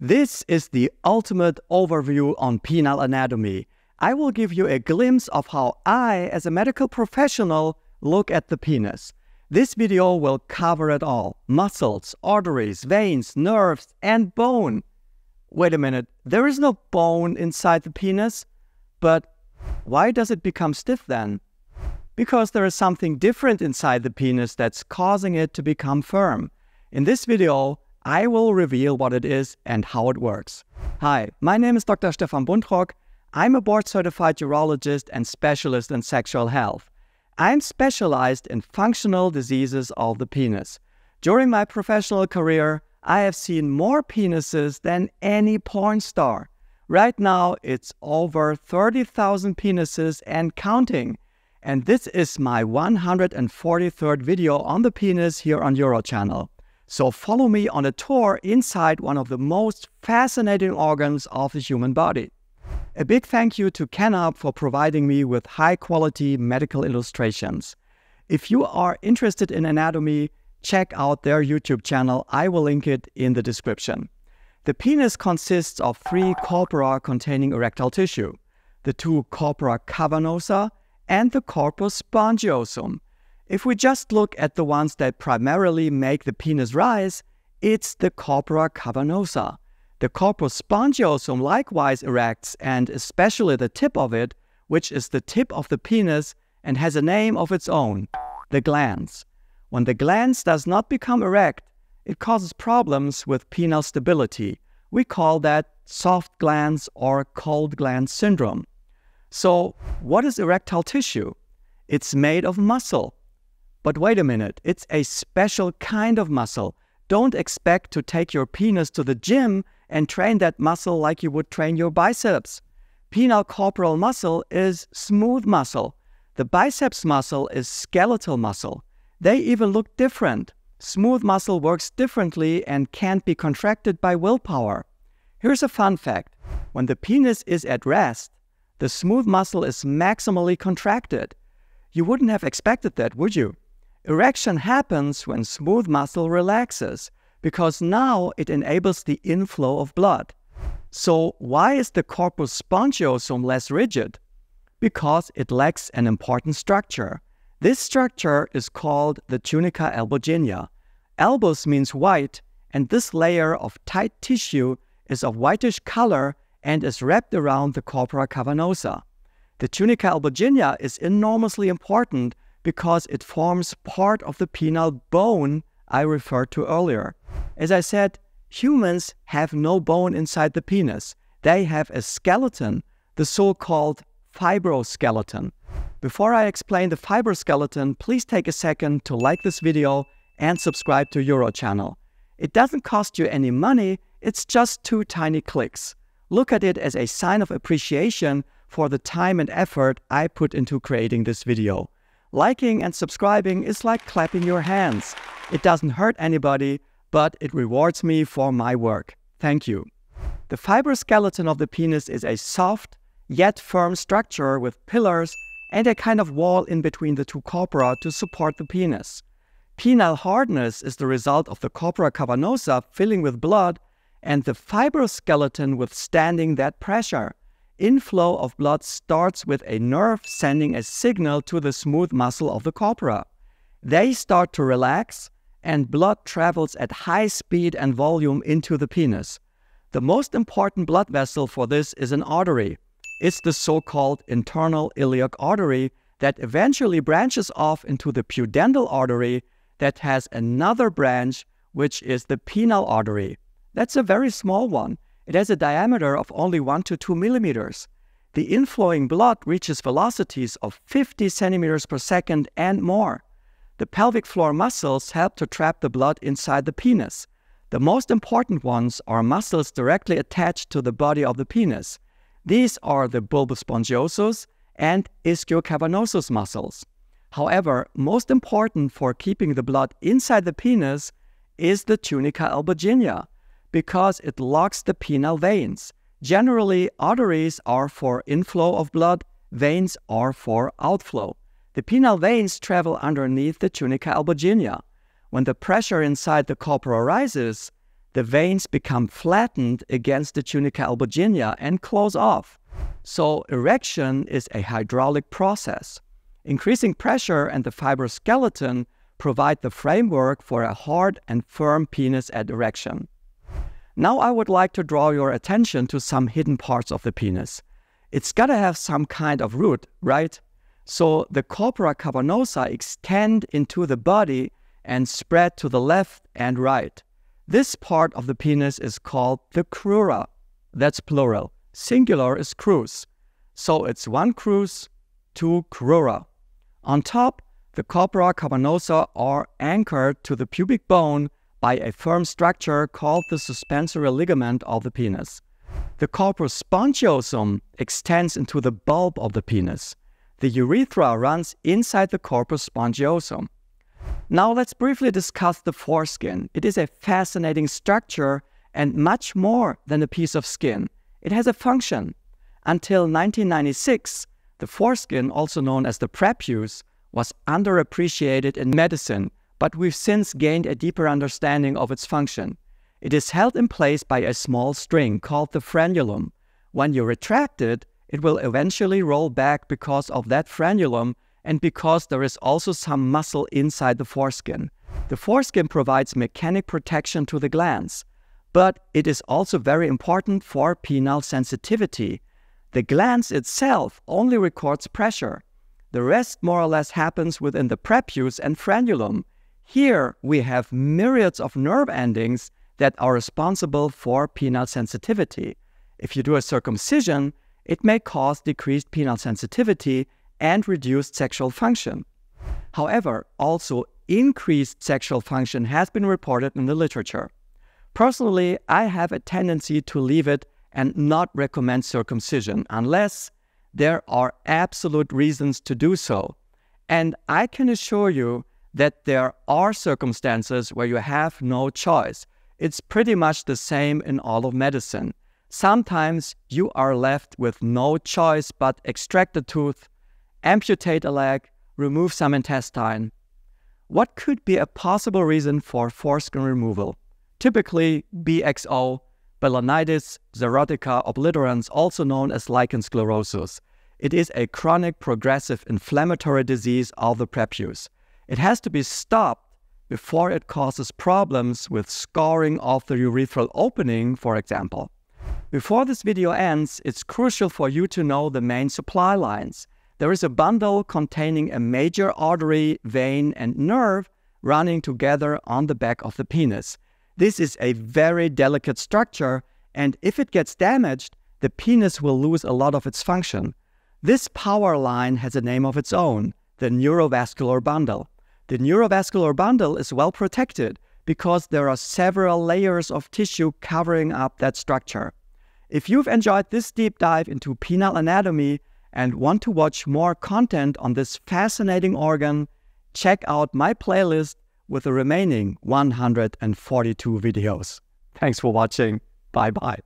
This is the ultimate overview on penile anatomy. I will give you a glimpse of how I, as a medical professional, look at the penis. This video will cover it all muscles, arteries, veins, nerves, and bone. Wait a minute, there is no bone inside the penis? But why does it become stiff then? Because there is something different inside the penis that's causing it to become firm. In this video, I will reveal what it is and how it works. Hi, my name is Dr. Stefan Buntrock. I'm a board certified urologist and specialist in sexual health. I'm specialized in functional diseases of the penis. During my professional career, I have seen more penises than any porn star. Right now, it's over 30,000 penises and counting. And this is my 143rd video on the penis here on UroChannel. So follow me on a tour inside one of the most fascinating organs of the human body. A big thank you to Kenhub for providing me with high quality medical illustrations. If you are interested in anatomy, check out their YouTube channel. I will link it in the description. The penis consists of three corpora containing erectile tissue the two corpora cavernosa and the corpus spongiosum. If we just look at the ones that primarily make the penis rise, it's the corpora cavernosa. The corpus spongiosum likewise erects, and especially the tip of it, which is the tip of the penis and has a name of its own, the glans. When the glans does not become erect, it causes problems with penile stability. We call that soft glans or cold glans syndrome. So, what is erectile tissue? It's made of muscle. But wait a minute, it's a special kind of muscle. Don't expect to take your penis to the gym and train that muscle like you would train your biceps. Penile corporal muscle is smooth muscle. The biceps muscle is skeletal muscle. They even look different. Smooth muscle works differently and can't be contracted by willpower. Here's a fun fact. When the penis is at rest, the smooth muscle is maximally contracted. You wouldn't have expected that, would you? Erection happens when smooth muscle relaxes because now it enables the inflow of blood. So, why is the corpus spongiosum less rigid? Because it lacks an important structure. This structure is called the tunica albuginea. Albus means white, and this layer of tight tissue is of whitish color and is wrapped around the corpora cavernosa. The tunica albuginea is enormously important because it forms part of the penile bone I referred to earlier. As I said, humans have no bone inside the penis. They have a skeleton, the so-called fibroskeleton. Before I explain the fibroskeleton, please take a second to like this video and subscribe to UroChannel. It doesn't cost you any money, it's just two tiny clicks. Look at it as a sign of appreciation for the time and effort I put into creating this video. Liking and subscribing is like clapping your hands. It doesn't hurt anybody, but it rewards me for my work. Thank you. The fibroskeleton of the penis is a soft, yet firm structure with pillars and a kind of wall in between the two corpora to support the penis. Penile hardness is the result of the corpora cavernosa filling with blood and the fibroskeleton withstanding that pressure inflow of blood starts with a nerve sending a signal to the smooth muscle of the corpora. They start to relax, and blood travels at high speed and volume into the penis. The most important blood vessel for this is an artery. It's the so called internal iliac artery that eventually branches off into the pudendal artery that has another branch, which is the penile artery. That's a very small one it has a diameter of only 1 to 2 millimeters. The inflowing blood reaches velocities of 50 centimeters per second and more. The pelvic floor muscles help to trap the blood inside the penis. The most important ones are muscles directly attached to the body of the penis. These are the bulbospongiosus and ischiocavernosus muscles. However, most important for keeping the blood inside the penis is the tunica albuginea, because it locks the penile veins. Generally, arteries are for inflow of blood, veins are for outflow. The penile veins travel underneath the tunica albuginea. When the pressure inside the corpora rises, the veins become flattened against the tunica albuginea and close off. So erection is a hydraulic process. Increasing pressure and the fibrous skeleton provide the framework for a hard and firm penis at erection. Now I would like to draw your attention to some hidden parts of the penis. It's gotta have some kind of root, right? So the corpora cavernosa extend into the body and spread to the left and right. This part of the penis is called the crura. That's plural. Singular is crus. So it's one crus, two crura. On top, the corpora cavernosa are anchored to the pubic bone by a firm structure called the suspensory ligament of the penis. The corpus spongiosum extends into the bulb of the penis. The urethra runs inside the corpus spongiosum. Now let's briefly discuss the foreskin. It is a fascinating structure and much more than a piece of skin. It has a function. Until 1996, the foreskin, also known as the prepuce, was underappreciated in medicine, but we've since gained a deeper understanding of its function. It is held in place by a small string called the frenulum. When you retract it, it will eventually roll back because of that frenulum and because there is also some muscle inside the foreskin. The foreskin provides mechanic protection to the glans, but it is also very important for penile sensitivity. The glans itself only records pressure. The rest more or less happens within the prepuce and frenulum. Here we have myriads of nerve endings that are responsible for penile sensitivity. If you do a circumcision, it may cause decreased penile sensitivity and reduced sexual function. However, also increased sexual function has been reported in the literature. Personally, I have a tendency to leave it and not recommend circumcision unless there are absolute reasons to do so. And I can assure you that there are circumstances where you have no choice. It's pretty much the same in all of medicine. Sometimes you are left with no choice but extract a tooth, amputate a leg, remove some intestine. What could be a possible reason for foreskin removal? Typically BXO, Balanitis xerotica obliterans, also known as lichen sclerosus. It is a chronic progressive inflammatory disease of the prepuce. It has to be stopped before it causes problems with scarring of the urethral opening, for example. Before this video ends, it's crucial for you to know the main supply lines. There is a bundle containing a major artery, vein, and nerve running together on the back of the penis. This is a very delicate structure, and if it gets damaged, the penis will lose a lot of its function. This power line has a name of its own, the neurovascular bundle. The neurovascular bundle is well protected because there are several layers of tissue covering up that structure. If you've enjoyed this deep dive into penile anatomy and want to watch more content on this fascinating organ, check out my playlist with the remaining 142 videos. Thanks for watching. Bye bye.